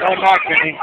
Don't talk to me.